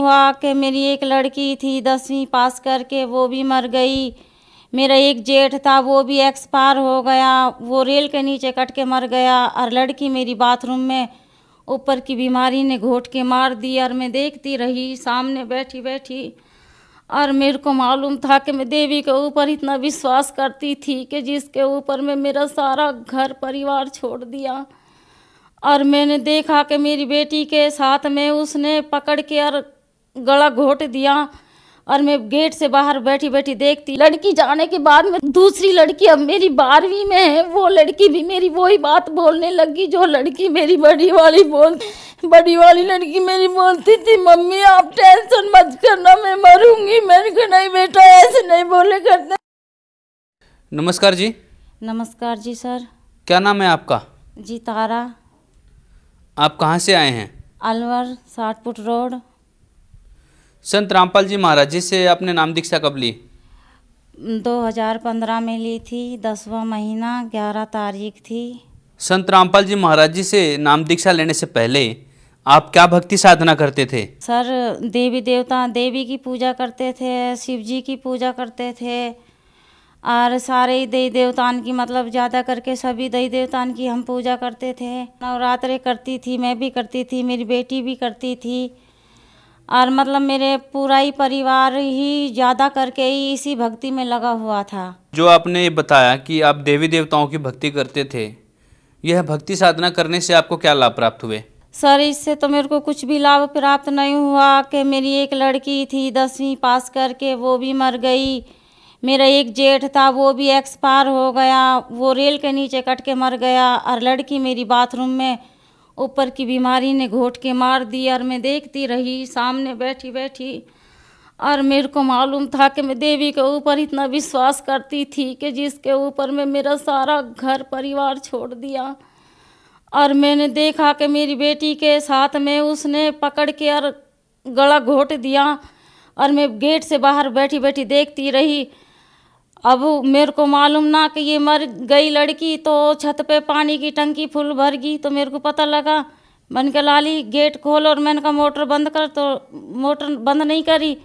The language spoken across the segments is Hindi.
हुआ कि मेरी एक लड़की थी, दसवीं पास करके, वो भी मर गई। मेरा एक जेठ था, वो भी एक्सपायर हो गया। वो रेल के नीचे कट के मर गया और लड़की मेरी बाथरूम में ऊपर की बीमारी ने घोट के मार दी और मैं देखती रही, सामने बैठी बैठी। और मेरे को मालूम था कि मैं देवी के ऊपर इतना विश्वास करती थी कि जिसके ऊपर मैं मेरा सारा घर, परिवार छोड़ दिया। और मैंने देखा कि मेरी बेटी के साथ में उसने पकड़ के और गला घोट दिया और मैं गेट से बाहर बैठी बैठी देखती लड़की जाने के बाद में दूसरी लड़की अब मेरी बारहवीं में है वो लड़की भी मेरी वही बात बोलने लगी जो लड़की मेरी बड़ी वाली बोल बड़ी वाली लड़की मेरी बोलती थी मम्मी आप टेंशन मत करना मैं मरूँगी। मैंने कहा नहीं बेटा ऐसे नहीं बोले करते। नमस्कार जी। नमस्कार जी सर। क्या नाम है आपका? जी तारा। आप कहाँ से आए हैं? अलवर साठ फुट रोड। संत रामपाल जी महाराज जी से आपने नाम दीक्षा कब ली? 2015 में ली थी दसवां महीना 11 तारीख थी। संत रामपाल जी महाराज जी से नाम दीक्षा लेने से पहले आप क्या भक्ति साधना करते थे? सर देवी देवता देवी की पूजा करते थे शिव जी की पूजा करते थे और सारे देवी देवतान की मतलब ज़्यादा करके सभी देवी देवतान की हम पूजा करते थे। नवरात्रे करती थी मैं भी करती थी मेरी बेटी भी करती थी। और मतलब मेरे पूरा ही परिवार ही ज़्यादा करके ही इसी भक्ति में लगा हुआ था। जो आपने ये बताया कि आप देवी देवताओं की भक्ति करते थे यह भक्ति साधना करने से आपको क्या लाभ प्राप्त हुए? सर इससे तो मेरे को कुछ भी लाभ प्राप्त नहीं हुआ कि मेरी एक लड़की थी दसवीं पास करके वो भी मर गई। मेरा एक जेठ था वो भी एक्सपायर हो गया वो रेल के नीचे कट के मर गया और लड़की मेरी बाथरूम में ऊपर की बीमारी ने घोट के मार दी और मैं देखती रही, सामने बैठी बैठी। और मेरे को मालूम था कि मैं देवी के ऊपर इतना विश्वास करती थी कि जिसके ऊपर मैं मेरा सारा घर परिवार छोड़ दिया। और मैंने देखा कि मेरी बेटी के साथ में उसने पकड़ के और गला घोट दिया। और मैं गेट से बाहर बैठी बैठी देखती रही अब मेरे को मालूम ना कि ये मर गई लड़की तो छत पे पानी की टंकी फुल भर गई तो मेरे को पता लगा। मैंने कहा, लाली, गेट खोल और मैंने कहा, मोटर बंद कर। तो मोटर बंद नहीं करी।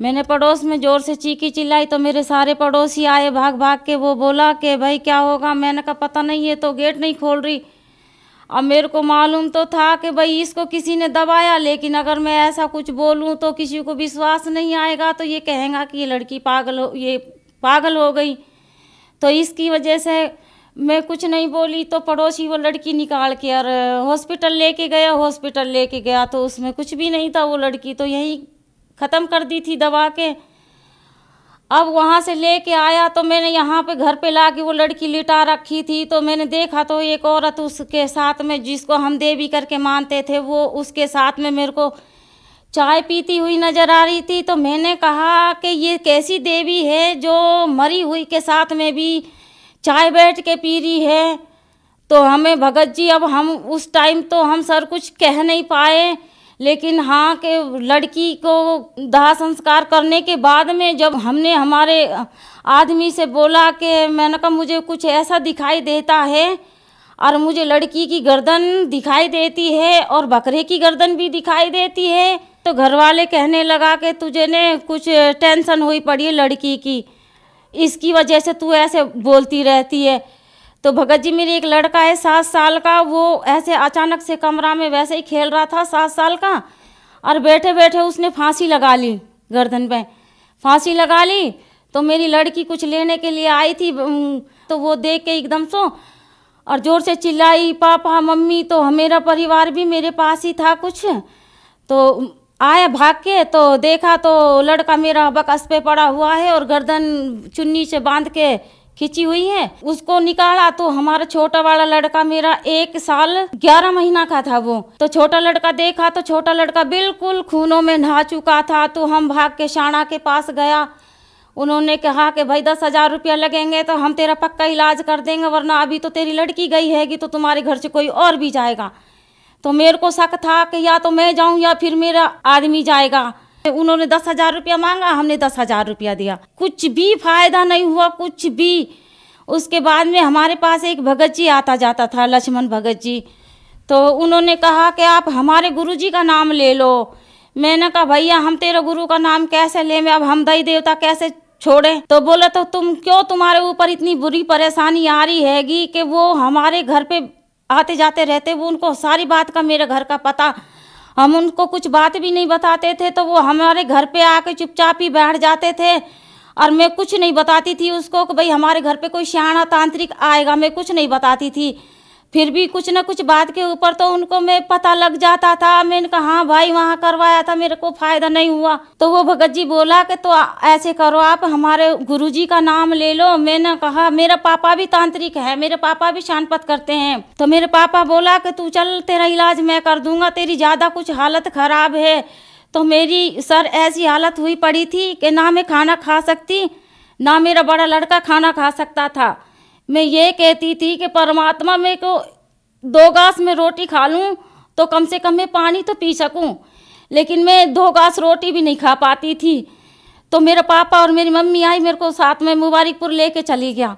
मैंने पड़ोस में ज़ोर से चीखी चिल्लाई तो मेरे सारे पड़ोसी आए भाग भाग के। वो बोला कि, भाई, क्या होगा? मैंने कहा, पता नहीं है तो गेट नहीं खोल रही। अब मेरे को मालूम तो था कि, भाई, इसको किसी ने दबाया, लेकिन अगर मैं ऐसा कुछ बोलूँ तो किसी को विश्वास नहीं आएगा। तो ये कहेंगा कि ये लड़की पागल हो, ये पागल हो गई। तो इसकी वजह से मैं कुछ नहीं बोली तो पड़ोसी वो लड़की निकाल के और हॉस्पिटल लेके गया, हॉस्पिटल लेके गया तो उसमें कुछ भी नहीं था वो लड़की। तो यहीं ख़त्म कर दी थी दबा के। अब वहाँ से लेके आया तो मैंने यहाँ पे घर पे ला के वो लड़की लिटा रखी थी। तो मैंने देखा तो एक औरत उसके साथ में, जिसको हम देवी करके मानते थे, वो उसके साथ में मेरे को चाय पीती हुई नज़र आ रही थी तो मैंने कहा कि ये कैसी देवी है जो मरी हुई के साथ में भी चाय बैठ के पी रही है। तो हमें भगत जी, अब हम उस टाइम तो हम सर कुछ कह नहीं पाए, लेकिन हाँ कि लड़की को दाह संस्कार करने के बाद में जब हमने हमारे आदमी से बोला कि मैंने कहा, मुझे कुछ ऐसा दिखाई देता है, और मुझे लड़की की गर्दन दिखाई देती है और बकरे की गर्दन भी दिखाई देती है तो घर वाले कहने लगा कि तुझे ने कुछ टेंशन हुई पड़ी है लड़की की। इसकी वजह से तू ऐसे बोलती रहती है। तो भगत जी, मेरी एक लड़का है, सात साल का, वो ऐसे अचानक से कमरा में वैसे ही खेल रहा था सात साल का, और बैठे बैठे उसने फांसी लगा ली, गर्दन पे। फांसी लगा ली तो मेरी लड़की कुछ लेने के लिए आई थी तो वो देख के एकदम सो, और ज़ोर से चिल्लाई, पापा, मम्मी तो मेरा परिवार भी मेरे पास ही था कुछ। तो आया भाग के तो देखा तो लड़का मेरा बकस पे पड़ा हुआ है और गर्दन चुन्नी से बाँध के खिंची हुई है। उसको निकाला तो हमारा छोटा वाला लड़का मेरा एक साल ग्यारह महीना का था वो। तो छोटा लड़का देखा तो छोटा लड़का बिल्कुल खूनों में नहा चुका था। तो हम भाग के शाणा के पास गया। उन्होंने कहा कि भाई दस हज़ार रुपया लगेंगे तो हम तेरा पक्का इलाज कर देंगे, वरना अभी तो तेरी लड़की गई हैगी तो तुम्हारे घर से कोई और भी जाएगा। तो मेरे को शक था कि या तो मैं जाऊँ या फिर मेरा आदमी जाएगा। उन्होंने दस हज़ार रुपया मांगा, हमने दस हज़ार रुपया दिया। कुछ भी फ़ायदा नहीं हुआ, कुछ भी। उसके बाद में हमारे पास एक भगत जी आता जाता था, लक्ष्मण भगत जी। तो उन्होंने कहा कि आप हमारे गुरु जी का नाम ले लो। मैंने कहा, भैया, हम तेरे गुरु का नाम कैसे ले अब हम दई देवता कैसे छोड़े? तो बोले तो तुम क्यों तुम्हारे ऊपर इतनी बुरी परेशानी आ रही हैगी कि वो हमारे घर पे आते जाते रहते, वो उनको सारी बात का मेरे घर का पता। हम उनको कुछ बात भी नहीं बताते थे तो वो हमारे घर पे आके चुपचाप ही बैठ जाते थे। और मैं कुछ नहीं बताती थी उसको कि भाई हमारे घर पे कोई सियाणा तांत्रिक आएगा, मैं कुछ नहीं बताती थी। फिर भी कुछ ना कुछ बात के ऊपर तो उनको मैं पता लग जाता था। मैंने कहा हाँ भाई, वहाँ करवाया था, मेरे को फ़ायदा नहीं हुआ। तो वो भगत जी बोला कि तो ऐसे करो, आप हमारे गुरुजी का नाम ले लो। मैंने कहा, मेरा पापा भी तांत्रिक है, मेरे पापा भी शानपत करते हैं। तो मेरे पापा बोला कि, तू चल, तेरा इलाज मैं कर दूँगा, तेरी ज़्यादा कुछ हालत खराब है। तो मेरी सर ऐसी हालत हुई पड़ी थी कि ना मैं खाना खा सकती, ना मेरा बड़ा लड़का खाना खा सकता था। मैं ये कहती थी कि परमात्मा मेरे को दो गास में रोटी खा लूँ तो कम से कम मैं पानी तो पी सकूँ। लेकिन मैं दो गास रोटी भी नहीं खा पाती थी। तो मेरे पापा और मेरी मम्मी आई, मेरे को साथ में मुबारकपुर लेके चली गया।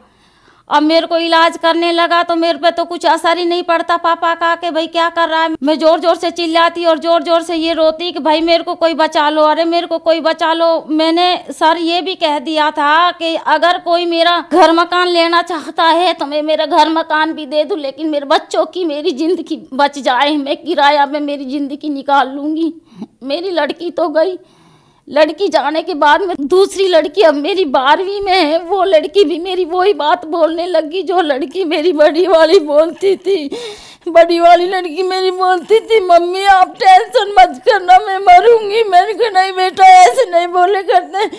अब मेरे को इलाज करने लगा तो मेरे पे तो कुछ असर ही नहीं पड़ता। पापा का कि भाई क्या कर रहा है? मैं ज़ोर ज़ोर से चिल्लाती और ज़ोर ज़ोर से ये रोती कि भाई मेरे को कोई बचा लो। अरे मेरे को कोई बचा लो। मैंने सर ये भी कह दिया था कि अगर कोई मेरा घर मकान लेना चाहता है तो मैं मेरा घर मकान भी दे दूँ, लेकिन मेरे बच्चों की मेरी ज़िंदगी बच जाए। मैं किराया में मेरी ज़िंदगी निकाल लूँगी। मेरी लड़की तो गई। लड़की जाने के बाद में दूसरी लड़की अब मेरी बारहवीं में है, वो लड़की भी मेरी वही बात बोलने लगी जो लड़की मेरी बड़ी वाली बोलती थी। बड़ी वाली लड़की मेरी बोलती थी, मम्मी, आप टेंशन मत करना, मैं मरूँगी। मैंने कहा, नहीं बेटा, ऐसे नहीं बोले करते।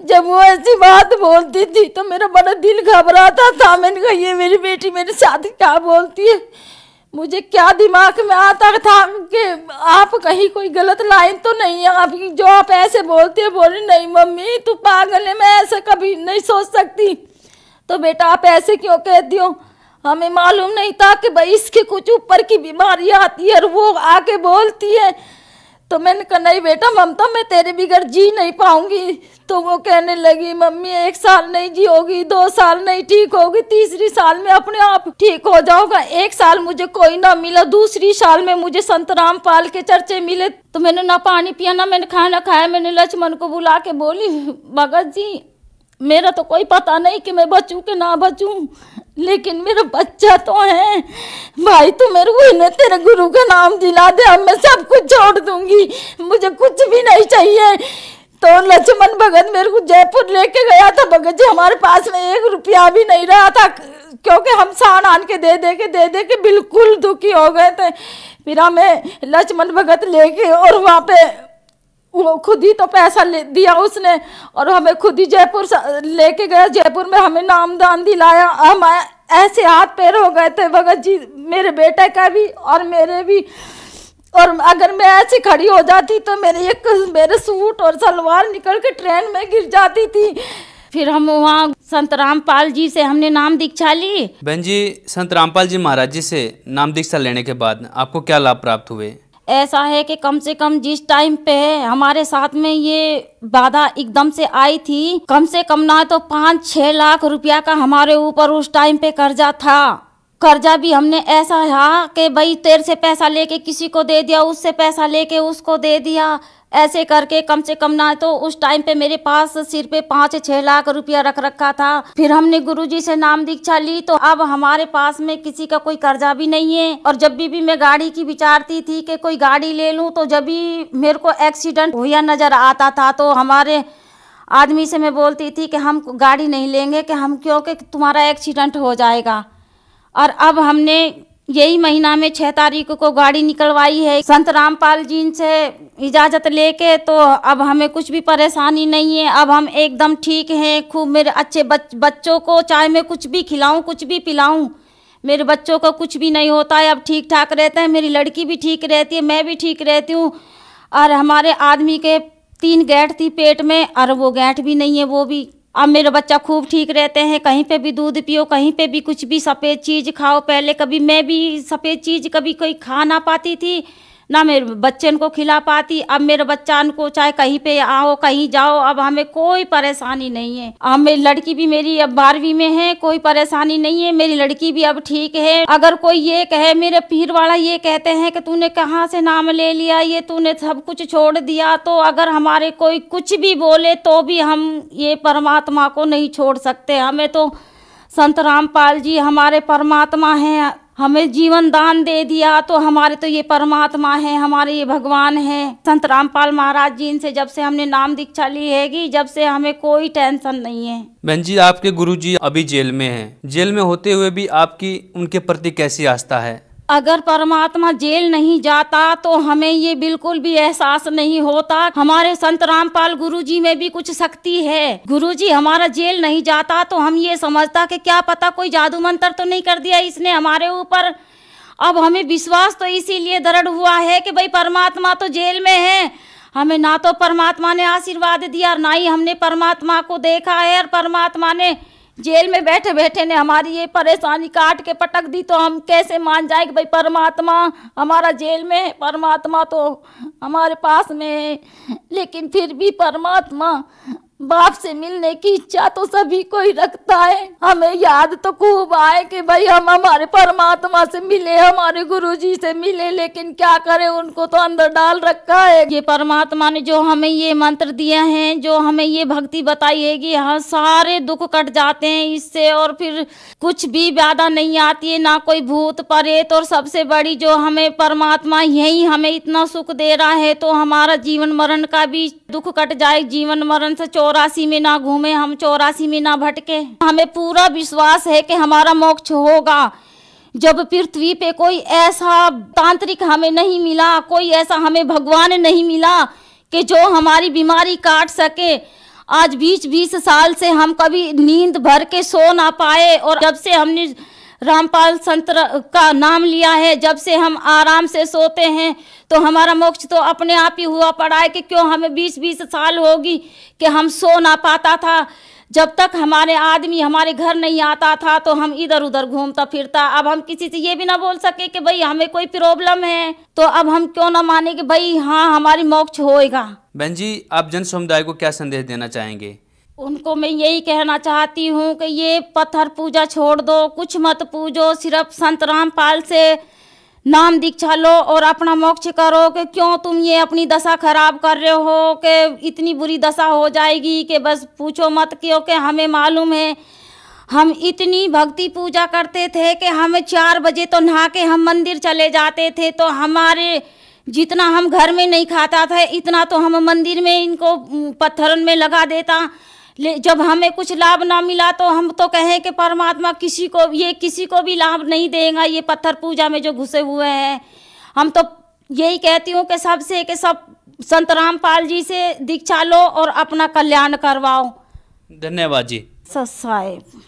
जब वो ऐसी बात बोलती थी तो मेरा बड़ा दिल घबराता था। मैंने कहा, ये मेरी बेटी मेरे साथ क्या बोलती है? मुझे क्या दिमाग में आता था कि आप कहीं कोई गलत लाइन तो नहीं है? आपकी जो आप ऐसे बोलते हो, बोले, नहीं मम्मी, तू पागल है, मैं ऐसा कभी नहीं सोच सकती। तो बेटा, आप ऐसे क्यों कहती हो? हमें मालूम नहीं था कि भाई इसके कुछ ऊपर की बीमारी आती है और वो आके बोलती है। तो मैंने कहा, नहीं बेटा, ममता, मैं तेरे बिगड़ जी नहीं पाऊँगी। तो वो कहने लगी, मम्मी, एक साल नहीं जी होगी, दो साल नहीं ठीक होगी, तीसरी साल में अपने आप ठीक हो जाओगा। एक साल मुझे कोई ना मिला, दूसरी साल में मुझे संत राम पाल के चर्चे मिले। तो मैंने ना पानी पिया, ना मैंने खाना खाया, मैंने लक्ष्मण को बुला के बोली, भगत जी, मेरा तो कोई पता नहीं कि मैं बचूं कि ना बचूं, लेकिन मेरा बच्चा तो है। भाई, तू मेरे को इन्हें तेरे गुरु का नाम दिला दे, अब मैं सब कुछ छोड़ दूँगी। मुझे कुछ भी नहीं चाहिए। तो लक्ष्मण भगत मेरे को जयपुर लेके गया था, भगत जी, हमारे पास में एक रुपया भी नहीं रहा था, क्योंकि हम सान आन के दे दे के, दे दे के बिल्कुल दुखी हो गए थे। फिर हमें लक्ष्मण भगत लेके और वहाँ पे वो खुद ही तो पैसा ले, दिया उसने, और हमें खुद ही जयपुर लेके गया। जयपुर में हमें नाम दान दिलाया। हम ऐसे हाथ पैर हो गए थे, भगत जी, मेरे बेटे का भी और मेरे भी। और अगर मैं ऐसी खड़ी हो जाती तो मेरे एक मेरे सूट और सलवार निकल के ट्रेन में गिर जाती थी। फिर हम वहाँ संत रामपाल जी से हमने नाम दीक्षा ली। बहन जी संत रामपाल जी महाराज जी से नाम दीक्षा लेने के बाद आपको क्या लाभ प्राप्त हुए? ऐसा है कि कम से कम जिस टाइम पे हमारे साथ में ये बाधा एकदम से आई थी कम से कम ना तो पाँच छः लाख रुपया का हमारे ऊपर उस टाइम पे कर्जा था। कर्जा भी हमने ऐसा है कि भाई तेरे से पैसा लेके किसी को दे दिया उससे पैसा लेके उसको दे दिया ऐसे करके कम से कम ना तो उस टाइम पे मेरे पास सिर पे पाँच छः लाख रुपया रख रखा था। फिर हमने गुरुजी से नाम दीक्षा ली तो अब हमारे पास में किसी का कोई कर्जा भी नहीं है। और जब भी, भी मैं गाड़ी की विचारती थी कि कोई गाड़ी ले लूँ तो जब भी मेरे को एक्सीडेंट हुआ नज़र आता था तो हमारे आदमी से मैं बोलती थी कि हम गाड़ी नहीं लेंगे कि हम क्योंकि तुम्हारा एक्सीडेंट हो जाएगा। और अब हमने यही महीना में छह तारीख को गाड़ी निकलवाई है। संत रामपाल जी से इजाज़त लेके तो अब हमें कुछ भी परेशानी नहीं है। अब हम एकदम ठीक हैं। खूब मेरे अच्छे बच, बच्चों को चाहे मैं कुछ भी खिलाऊं कुछ भी पिलाऊं मेरे बच्चों को कुछ भी नहीं होता है। अब ठीक ठाक रहते हैं। मेरी लड़की भी ठीक रहती है। मैं भी ठीक रहती हूँ। और हमारे आदमी के तीन गैठ थी पेट में और वो गैठ भी नहीं है। वो भी अब मेरा बच्चा खूब ठीक रहते हैं, कहीं पे भी दूध पियो, कहीं पे भी कुछ भी सफ़ेद चीज़ खाओ, पहले कभी मैं भी सफ़ेद चीज़ कभी कोई खा ना पाती थी। ना मेरे बच्चे को खिला पाती, अब मेरे बच्चान को चाहे कहीं पे आओ, कहीं जाओ, अब हमें कोई परेशानी नहीं है। अब मेरी लड़की भी मेरी अब बारहवीं में है, कोई परेशानी नहीं है, मेरी लड़की भी अब ठीक है। अगर कोई ये कहे, मेरे पीर वाला ये कहते हैं कि तूने कहाँ से नाम ले लिया, ये तूने सब कुछ छोड़ दिया तो अगर हमारे कोई कुछ भी बोले तो भी हम ये परमात्मा को नहीं छोड़ सकते। हमें तो संत रामपाल जी हमारे परमात्मा हैं हमें जीवन दान दे दिया तो हमारे तो ये परमात्मा है, हमारे ये भगवान है। संत रामपाल महाराज जी, इनसे जब से हमने नाम दीक्षा ली हैगी, जब से हमें कोई टेंशन नहीं है। बहन जी, आपके गुरु जी अभी जेल में हैं। जेल में होते हुए भी आपकी, उनके प्रति कैसी आस्था है? अगर परमात्मा जेल नहीं जाता तो हमें ये बिल्कुल भी एहसास नहीं होता। हमारे संत रामपाल गुरुजी में भी कुछ शक्ति है। गुरुजी, हमारा जेल नहीं जाता तो हम ये समझता कि क्या पता कोई जादू मंत्र तो नहीं कर दिया इसने हमारे ऊपर। अब हमें विश्वास तो इसीलिए दृढ़ हुआ है कि भाई परमात्मा तो जेल में है। हमें ना तो परमात्मा ने आशीर्वाद दिया, ना ही हमने परमात्मा को देखा है और परमात्मा ने जेल में बैठे बैठे ने हमारी ये परेशानी काट के पटक दी तो हम कैसे मान जाए कि भाई परमात्मा हमारा जेल में है परमात्मा तो हमारे पास में है। लेकिन फिर भी परमात्मा बाप से मिलने की इच्छा तो सभी को ही रखता है। हमें याद तो खूब आए कि भाई हम हमारे परमात्मा से मिले, हमारे गुरुजी से मिले, लेकिन क्या करें, उनको तो अंदर डाल रखा है। ये परमात्मा ने जो हमें ये मंत्र दिया है, जो हमें ये भक्ति बताई है कि हाँ सारे दुख कट जाते हैं इससे और फिर कुछ भी ज़्यादा नहीं आती है, ना कोई भूत, परेत और सबसे बड़ी जो हमें परमात्मा यही हमें इतना सुख दे रहा है तो हमारा जीवन मरण का भी दुख कट जाए। जीवन मरण से चौरासी में ना घूमे, हम चौरासी में ना भटके। हमें पूरा विश्वास है कि हमारा मोक्ष होगा। जब पृथ्वी पे कोई ऐसा तांत्रिक हमें नहीं मिला, कोई ऐसा हमें भगवान नहीं मिला कि जो हमारी बीमारी काट सके, आज बीस बीस साल से हम कभी नींद भर के सो ना पाए और जब से हमने रामपाल संत का नाम लिया है। जब से हम आराम से सोते हैं तो हमारा मोक्ष तो अपने आप ही हुआ पड़ा है कि क्यों हमें बीस बीस साल होगी कि हम सो ना पाता था। जब तक हमारे आदमी हमारे घर नहीं आता था तो हम इधर उधर घूमता फिरता। अब हम किसी से ये भी ना बोल सके कि भाई, हमें कोई प्रॉब्लम है। तो अब हम क्यों ना माने कि भाई हाँ हमारी मोक्ष होएगा। बहन जी, आप जन समुदाय को क्या संदेश देना चाहेंगे? उनको मैं यही कहना चाहती हूँ कि ये पत्थर पूजा छोड़ दो, कुछ मत पूजो, सिर्फ़ संत रामपाल से नाम दीक्षा लो और अपना मोक्ष करो कि क्यों तुम ये अपनी दशा खराब कर रहे हो कि इतनी बुरी दशा हो जाएगी कि बस पूछो मत क्योंकि हमें मालूम है। हम इतनी भक्ति पूजा करते थे कि हम चार बजे तो नहा के हम मंदिर चले जाते थे तो हमारे जितना हम घर में नहीं खाता था, इतना तो हम मंदिर में इनको पत्थरन में लगा देता। ले जब हमें कुछ लाभ ना मिला तो हम तो कहें कि परमात्मा किसी को ये किसी को भी लाभ नहीं देगा ये पत्थर पूजा में जो घुसे हुए हैं। हम तो यही कहती हूँ कि सबसे कि सब संत रामपाल जी से दीक्षा लो और अपना कल्याण करवाओ। धन्यवाद जी। साहेब।